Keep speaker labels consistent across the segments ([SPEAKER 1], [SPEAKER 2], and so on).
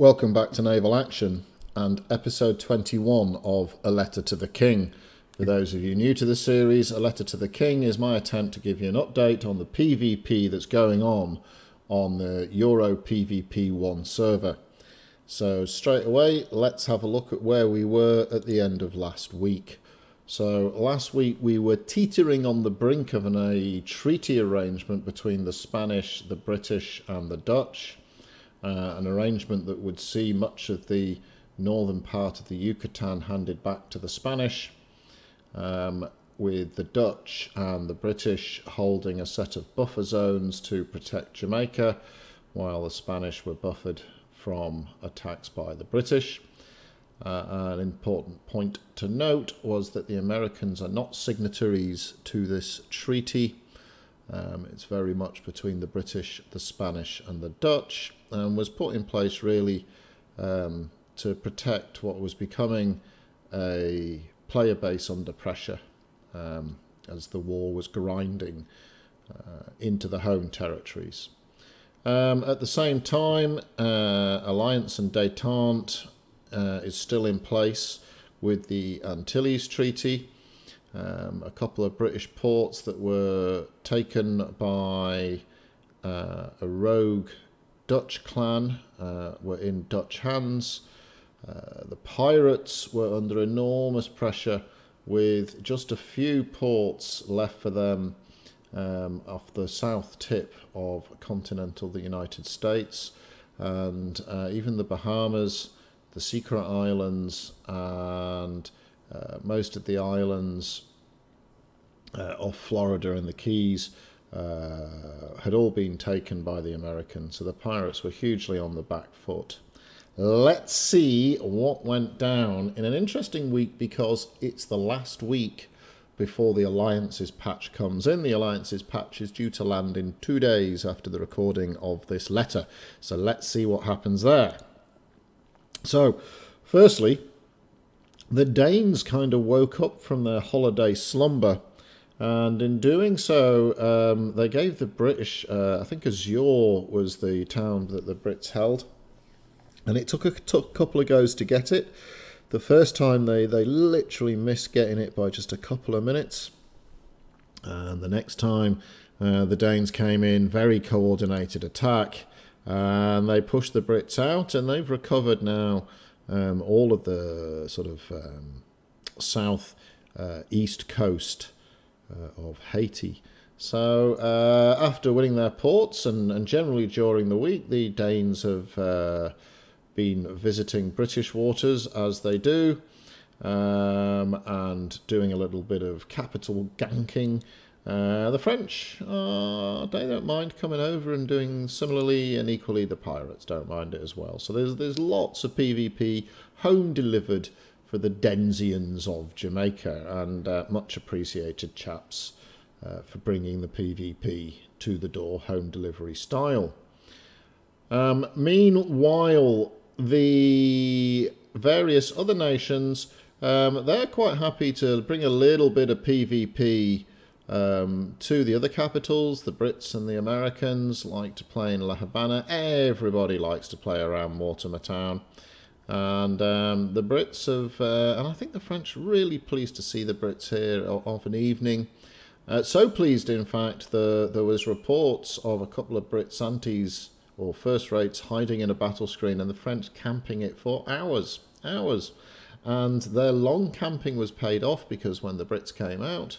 [SPEAKER 1] Welcome back to Naval Action and episode 21 of A Letter to the King. For those of you new to the series, A Letter to the King is my attempt to give you an update on the PvP that's going on on the Euro PvP 1 server. So, straight away, let's have a look at where we were at the end of last week. So, last week we were teetering on the brink of an, a treaty arrangement between the Spanish, the British, and the Dutch uh, an arrangement that would see much of the northern part of the Yucatan handed back to the Spanish, um, with the Dutch and the British holding a set of buffer zones to protect Jamaica, while the Spanish were buffered from attacks by the British. Uh, an important point to note was that the Americans are not signatories to this treaty. Um, it's very much between the British, the Spanish, and the Dutch and was put in place really um, to protect what was becoming a player base under pressure um, as the war was grinding uh, into the home territories. Um, at the same time, uh, Alliance and Détente uh, is still in place with the Antilles Treaty. Um, a couple of British ports that were taken by uh, a rogue Dutch clan uh, were in Dutch hands. Uh, the pirates were under enormous pressure with just a few ports left for them um, off the south tip of continental the United States and uh, even the Bahamas, the Secret Islands and uh, most of the islands uh, off Florida and the Keys uh, had all been taken by the Americans, so the pirates were hugely on the back foot. Let's see what went down in an interesting week because it's the last week before the Alliances patch comes in. The Alliances patch is due to land in two days after the recording of this letter. So let's see what happens there. So, firstly, the Danes kind of woke up from their holiday slumber and in doing so, um, they gave the British, uh, I think Azua was the town that the Brits held, and it took a took couple of goes to get it. The first time they, they literally missed getting it by just a couple of minutes. And the next time, uh, the Danes came in, very coordinated attack, and they pushed the Brits out, and they've recovered now um, all of the sort of um, south uh, east coast of Haiti. So uh, after winning their ports and, and generally during the week, the Danes have uh, been visiting British waters as they do um, and doing a little bit of capital ganking. Uh, the French, uh, they don't mind coming over and doing similarly, and equally the pirates don't mind it as well. So there's there's lots of PvP home delivered for the Denzians of Jamaica, and uh, much appreciated chaps uh, for bringing the PvP to the door home delivery style. Um, meanwhile, the various other nations, um, they're quite happy to bring a little bit of PvP um, to the other capitals. The Brits and the Americans like to play in La Habana. Everybody likes to play around Mortimer Town. And um, the Brits have, uh, and I think the French really pleased to see the Brits here of an evening. Uh, so pleased, in fact, the, there was reports of a couple of Brits antis or first rates hiding in a battle screen and the French camping it for hours, hours. And their long camping was paid off because when the Brits came out,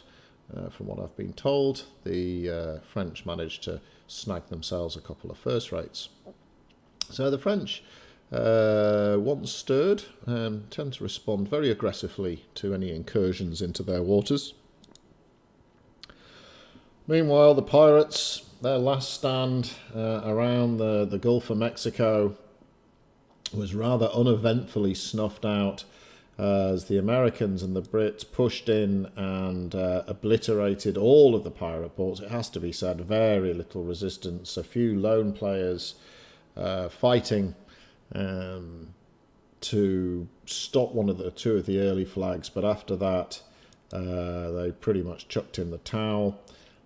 [SPEAKER 1] uh, from what I've been told, the uh, French managed to snag themselves a couple of first rates. So the French uh, once stirred, um, tend to respond very aggressively to any incursions into their waters. Meanwhile, the pirates, their last stand uh, around the, the Gulf of Mexico was rather uneventfully snuffed out as the Americans and the Brits pushed in and uh, obliterated all of the pirate ports. It has to be said, very little resistance, a few lone players uh, fighting um, to stop one of the two of the early flags, but after that, uh, they pretty much chucked in the towel.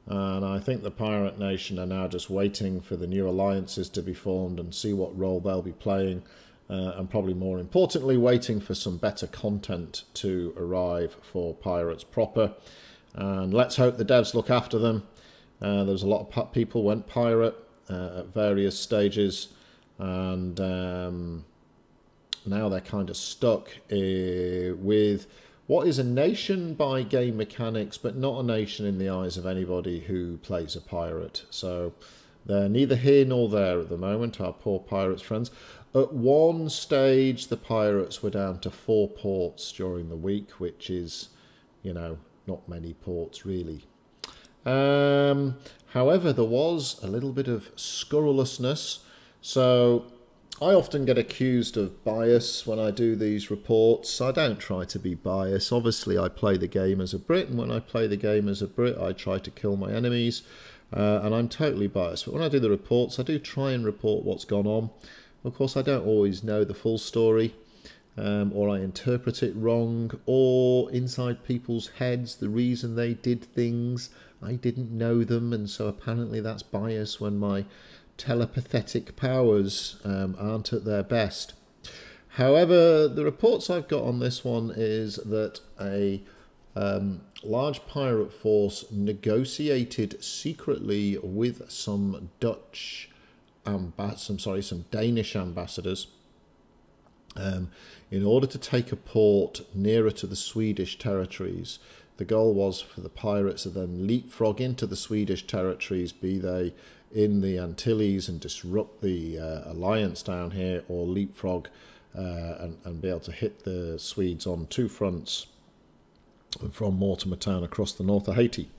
[SPEAKER 1] And I think the Pirate Nation are now just waiting for the new alliances to be formed and see what role they'll be playing. uh, and probably more importantly, waiting for some better content to arrive for Pirates proper. And let's hope the devs look after them. Uh, there was a lot of people went pirate uh, at various stages, and um, now they're kind of stuck uh, with what is a nation by game mechanics, but not a nation in the eyes of anybody who plays a pirate. So they're neither here nor there at the moment, our poor pirates friends. At one stage, the pirates were down to four ports during the week, which is, you know, not many ports really. Um, however, there was a little bit of scurrilousness. So I often get accused of bias when I do these reports. I don't try to be biased. Obviously, I play the game as a Brit, and when I play the game as a Brit, I try to kill my enemies, uh, and I'm totally biased. But when I do the reports, I do try and report what's gone on. Of course, I don't always know the full story, um, or I interpret it wrong, or inside people's heads, the reason they did things, I didn't know them, and so apparently that's bias when my telepathetic powers um, aren't at their best. However, the reports I've got on this one is that a um, large pirate force negotiated secretly with some Dutch ambas- I'm sorry, some Danish ambassadors um, in order to take a port nearer to the Swedish territories. The goal was for the pirates to then leapfrog into the Swedish territories, be they in the Antilles, and disrupt the uh, alliance down here, or leapfrog uh, and, and be able to hit the Swedes on two fronts from Mortimer Town across the north of Haiti.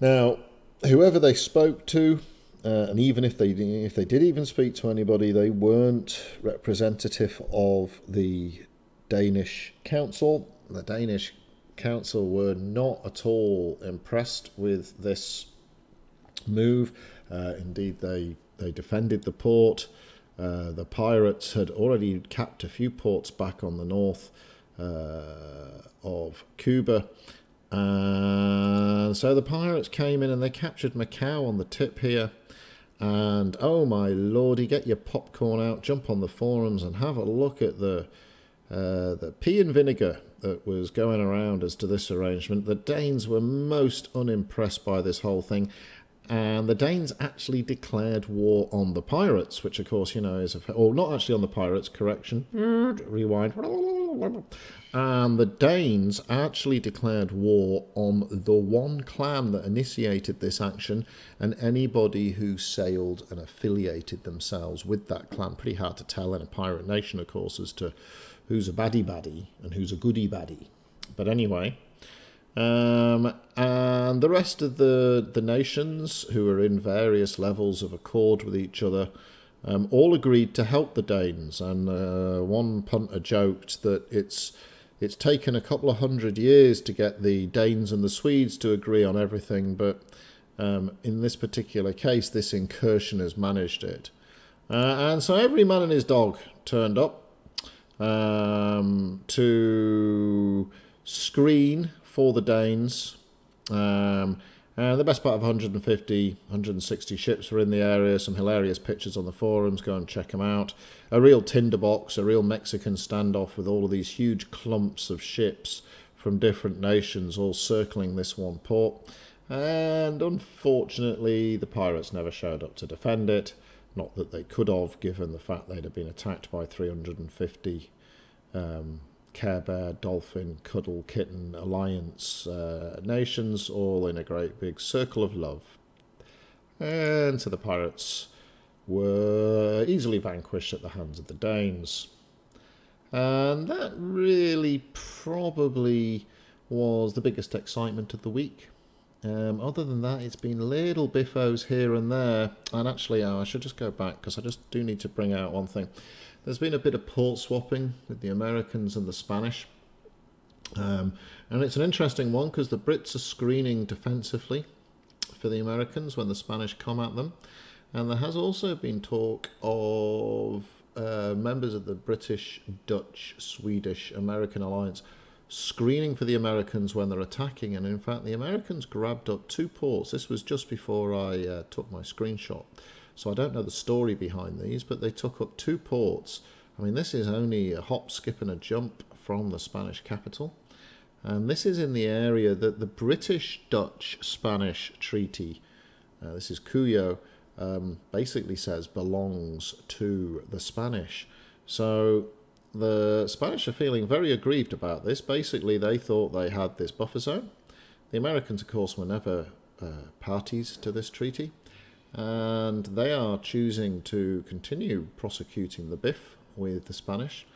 [SPEAKER 1] Now, whoever they spoke to, uh, and even if they if they did even speak to anybody, they weren't representative of the Danish council. The Danish council were not at all impressed with this move. Uh, indeed, they they defended the port. Uh, the pirates had already capped a few ports back on the north uh, of Cuba. And so the pirates came in and they captured Macau on the tip here. And oh my lordy, get your popcorn out, jump on the forums and have a look at the uh, the pea and vinegar that was going around as to this arrangement. The Danes were most unimpressed by this whole thing, and the Danes actually declared war on the pirates, which of course you know is a, or not actually on the pirates. Correction, rewind. And the Danes actually declared war on the one clan that initiated this action and anybody who sailed and affiliated themselves with that clan. Pretty hard to tell in a pirate nation, of course, as to who's a baddie baddie and who's a goody baddie. But anyway, um, and the rest of the, the nations who are in various levels of accord with each other um, all agreed to help the Danes. And uh, one punter joked that it's it's taken a couple of hundred years to get the Danes and the Swedes to agree on everything, but um, in this particular case, this incursion has managed it. Uh, and so every man and his dog turned up um, to screen for the Danes. Um, and the best part of 150, 160 ships were in the area. Some hilarious pictures on the forums. Go and check them out. A real tinderbox, a real Mexican standoff with all of these huge clumps of ships from different nations all circling this one port. And unfortunately, the pirates never showed up to defend it. Not that they could have, given the fact they'd have been attacked by 350 um, Care Bear, Dolphin, Cuddle, Kitten, Alliance uh, nations, all in a great big circle of love. And so the pirates were easily vanquished at the hands of the Danes. And that really probably was the biggest excitement of the week. Um, other than that, it's been little biffos here and there. And actually, oh, I should just go back because I just do need to bring out one thing. There's been a bit of port swapping with the Americans and the Spanish. Um, and it's an interesting one because the Brits are screening defensively for the Americans when the Spanish come at them. And there has also been talk of uh, members of the British, Dutch, Swedish, American alliance screening for the Americans when they're attacking. And in fact, the Americans grabbed up two ports. This was just before I uh, took my screenshot. So I don't know the story behind these, but they took up two ports I mean, this is only a hop, skip, and a jump from the Spanish capital. And this is in the area that the British Dutch Spanish treaty, uh, this is Cuyo, um, basically says belongs to the Spanish. So the Spanish are feeling very aggrieved about this. Basically, they thought they had this buffer zone. The Americans, of course, were never uh, parties to this treaty, and they are choosing to continue prosecuting the BIF with the Spanish,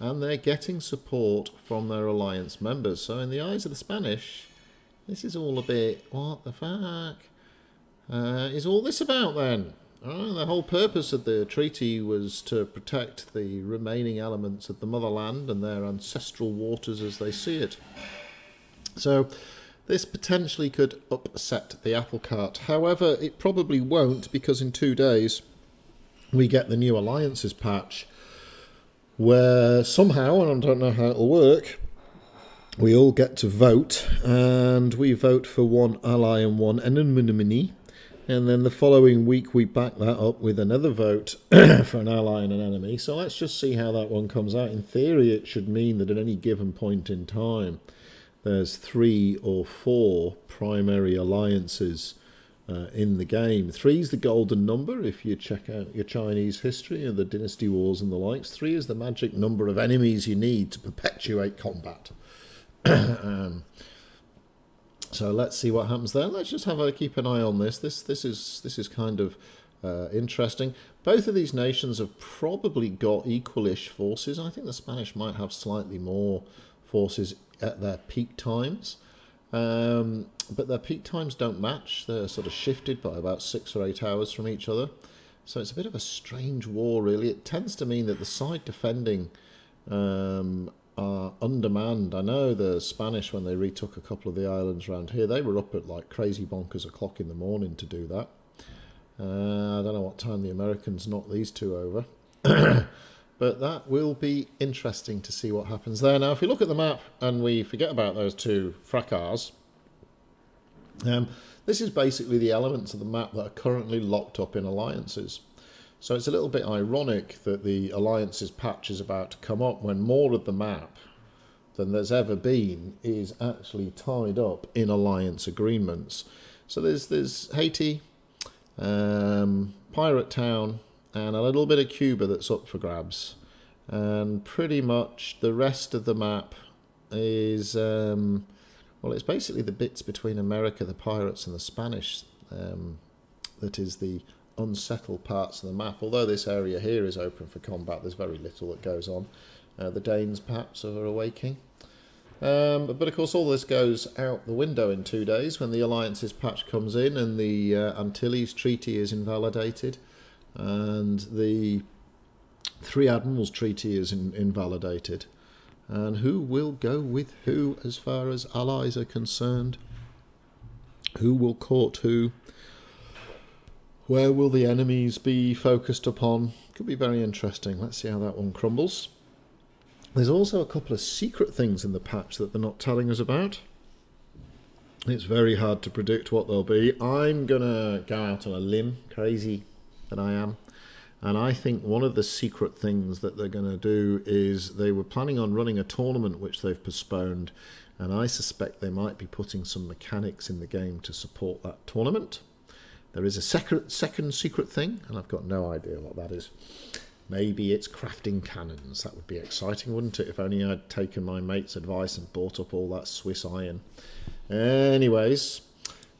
[SPEAKER 1] and they're getting support from their alliance members. So, in the eyes of the Spanish, this is all a bit what the fuck uh, is all this about then? Oh, the whole purpose of the treaty was to protect the remaining elements of the motherland and their ancestral waters as they see it. So, this potentially could upset the apple cart. However, it probably won't because in two days we get the new alliances patch where somehow, and I don't know how it'll work, we all get to vote and we vote for one ally and one enemy and then the following week, we back that up with another vote for an ally and an enemy. So let's just see how that one comes out. In theory, it should mean that at any given point in time, there's three or four primary alliances uh, in the game. Three is the golden number if you check out your Chinese history and the dynasty wars and the likes. Three is the magic number of enemies you need to perpetuate combat. um, so let's see what happens there. Let's just have a keep an eye on this. This this is this is kind of uh, interesting. Both of these nations have probably got equalish forces. I think the Spanish might have slightly more forces at their peak times. Um, but their peak times don't match. They're sort of shifted by about six or eight hours from each other. So it's a bit of a strange war, really. It tends to mean that the side defending um, are undermanned. I know the Spanish, when they retook a couple of the islands around here, they were up at like crazy bonkers o'clock in the morning to do that. Uh, I don't know what time the Americans knocked these two over. but that will be interesting to see what happens there. Now, if you look at the map and we forget about those two fracas, um, this is basically the elements of the map that are currently locked up in alliances. So it's a little bit ironic that the alliances patch is about to come up when more of the map than there's ever been is actually tied up in alliance agreements. So there's there's Haiti, um, Pirate Town, and a little bit of Cuba that's up for grabs, and pretty much the rest of the map is um, well, it's basically the bits between America, the pirates, and the Spanish um, that is the unsettled parts of the map. Although this area here is open for combat, there's very little that goes on. Uh, the Danes perhaps are awaking. Um, but of course, all this goes out the window in two days when the alliances patch comes in and the uh, Antilles Treaty is invalidated, and the Three Admirals Treaty is in invalidated. And who will go with who as far as allies are concerned? Who will court who? Where will the enemies be focused upon? Could be very interesting. Let's see how that one crumbles. There's also a couple of secret things in the patch that they're not telling us about. It's very hard to predict what they'll be. I'm going to go out on a limb, crazy that I am. And I think one of the secret things that they're going to do is they were planning on running a tournament which they've postponed. And I suspect they might be putting some mechanics in the game to support that tournament. There is a second, second secret thing, and I've got no idea what that is. Maybe it's crafting cannons. That would be exciting, wouldn't it? If only I'd taken my mate's advice and bought up all that Swiss iron. Anyways,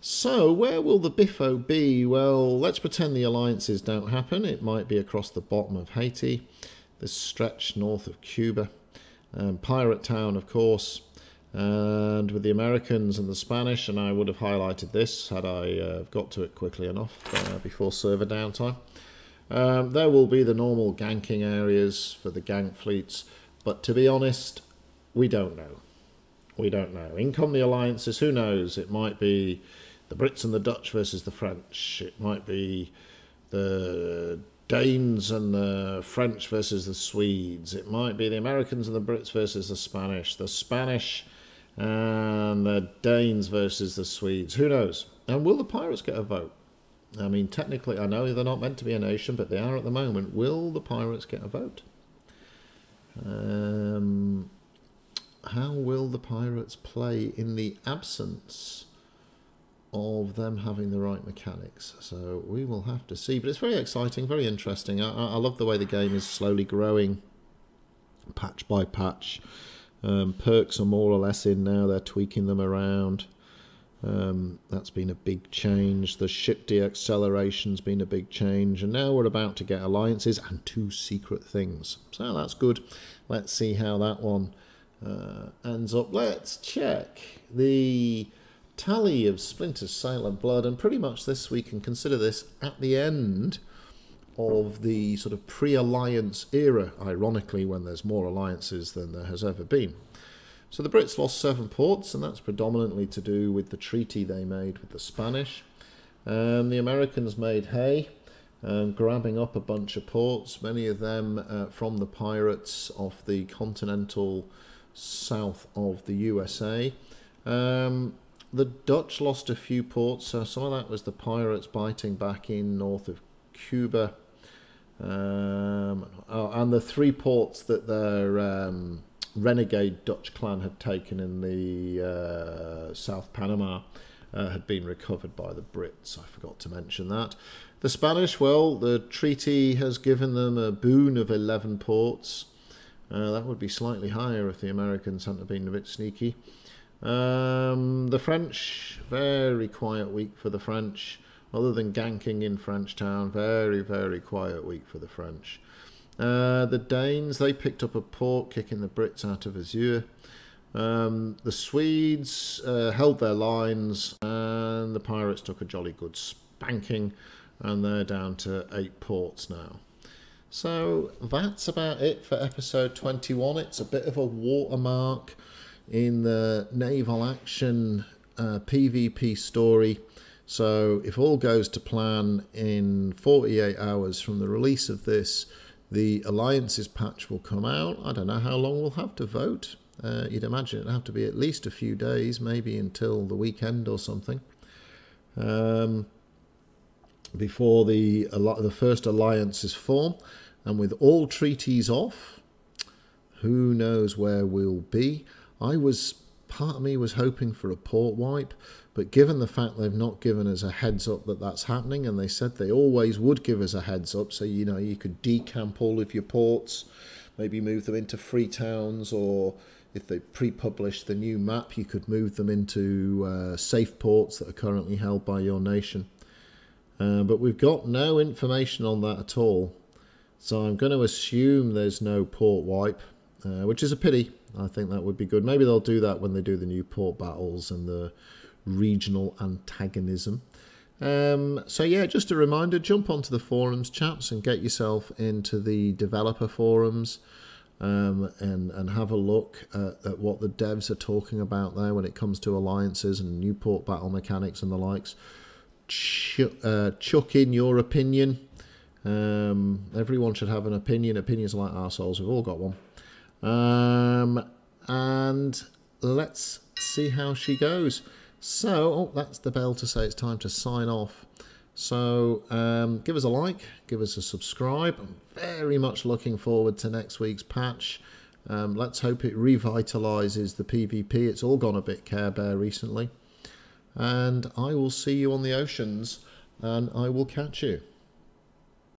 [SPEAKER 1] so where will the Biffo be? Well, let's pretend the alliances don't happen. It might be across the bottom of Haiti, the stretch north of Cuba, um, Pirate Town, of course, and with the Americans and the Spanish, and I would have highlighted this had I uh, got to it quickly enough uh, before server downtime. Um, there will be the normal ganking areas for the gank fleets, but to be honest, we don't know. We don't know. In come the alliances, who knows? It might be the Brits and the Dutch versus the French. It might be the Danes and the French versus the Swedes. It might be the Americans and the Brits versus the Spanish. The Spanish and the Danes versus the Swedes. Who knows? And will the Pirates get a vote? I mean, technically, I know they're not meant to be a nation, but they are at the moment. Will the Pirates get a vote? Um, how will the Pirates play in the absence of them having the right mechanics? So we will have to see. But it's very exciting, very interesting. I, I love the way the game is slowly growing, patch by patch. Um, perks are more or less in now. They're tweaking them around. Um, that's been a big change. The ship deacceleration's been a big change. And now we're about to get alliances and two secret things. So that's good. Let's see how that one uh, ends up. Let's check the tally of Splinter's Sail and Blood. And pretty much this we can consider this at the end of the sort of pre-alliance era, ironically, when there's more alliances than there has ever been. So the Brits lost seven ports, and that's predominantly to do with the treaty they made with the Spanish. Um, the Americans made hay, um, grabbing up a bunch of ports, many of them uh, from the pirates off the continental south of the USA. Um, the Dutch lost a few ports, so some of that was the pirates biting back in north of Cuba. Um, oh, and the three ports that their um, renegade Dutch clan had taken in the uh, South Panama uh, had been recovered by the Brits. I forgot to mention that. The Spanish, well, the treaty has given them a boon of 11 ports. Uh, that would be slightly higher if the Americans hadn't been a bit sneaky. Um, the French, very quiet week for the French. Other than ganking in Frenchtown, very, very quiet week for the French. Uh, the Danes, they picked up a port, kicking the Brits out of Azua. Um, the Swedes uh, held their lines, and the Pirates took a jolly good spanking, and they're down to eight ports now. So that's about it for episode 21. It's a bit of a watermark in the naval action uh, PvP story. So if all goes to plan in 48 hours from the release of this, the alliances patch will come out. I don't know how long we'll have to vote. Uh, you'd imagine it'd have to be at least a few days, maybe until the weekend or something, um, before the the first alliances form. And with all treaties off, who knows where we'll be? I was part of me was hoping for a port wipe, but given the fact they've not given us a heads up that that's happening, and they said they always would give us a heads up, so you know you could decamp all of your ports, maybe move them into free towns, or if they pre-publish the new map, you could move them into uh, safe ports that are currently held by your nation. Uh, but we've got no information on that at all, so I'm going to assume there's no port wipe, uh, which is a pity. I think that would be good. Maybe they'll do that when they do the new port battles and the regional antagonism. Um, so yeah, just a reminder, jump onto the forums, chaps, and get yourself into the developer forums um, and, and have a look at, at, what the devs are talking about there when it comes to alliances and Newport battle mechanics and the likes. Ch uh, chuck in your opinion. Um, everyone should have an opinion. Opinions like assholes. We've all got one. Um, and let's see how she goes. So, oh, that's the bell to say it's time to sign off. So, um, give us a like, give us a subscribe. I'm very much looking forward to next week's patch. Um, let's hope it revitalizes the PvP. It's all gone a bit Care Bear recently. And I will see you on the oceans and I will catch you.